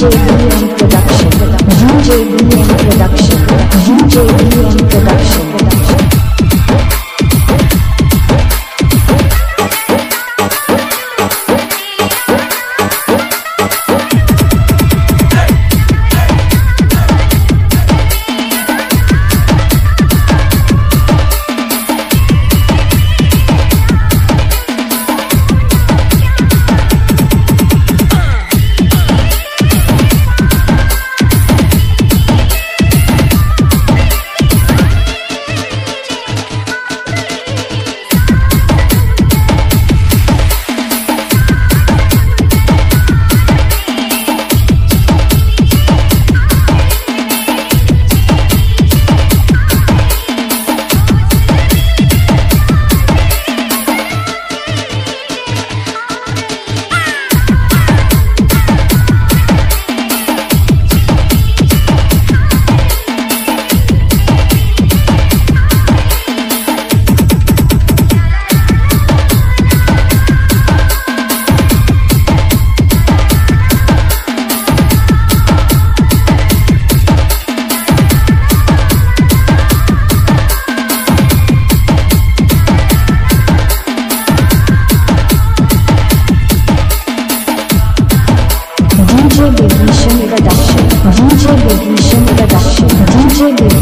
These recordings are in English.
DJ Boomian Production. DJ Boomian Production. DJ Boomian Production. Imagine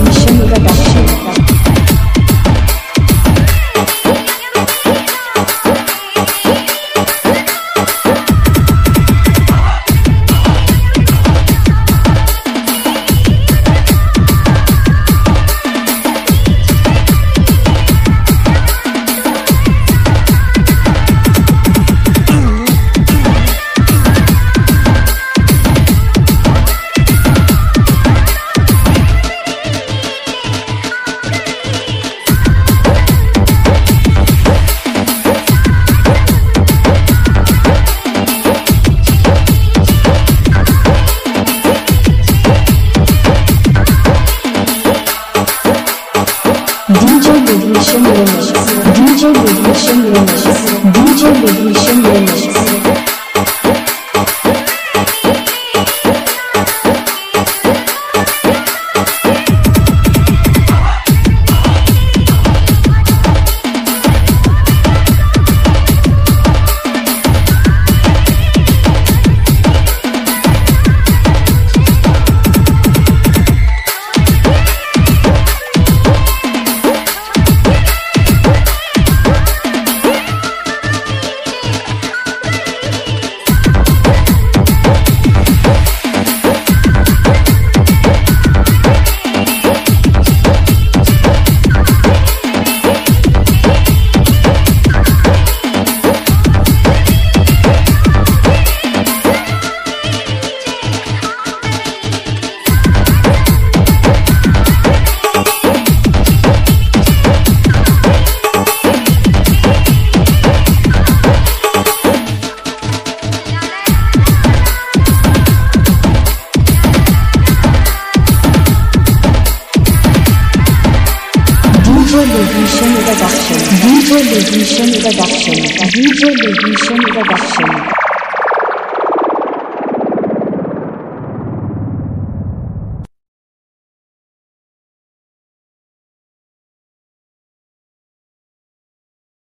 Bibhishan Remix. DJ Bibhishan Remix. DJ Bibhishan Remix. Visualization reduction. Visualization reduction. Visualization reduction.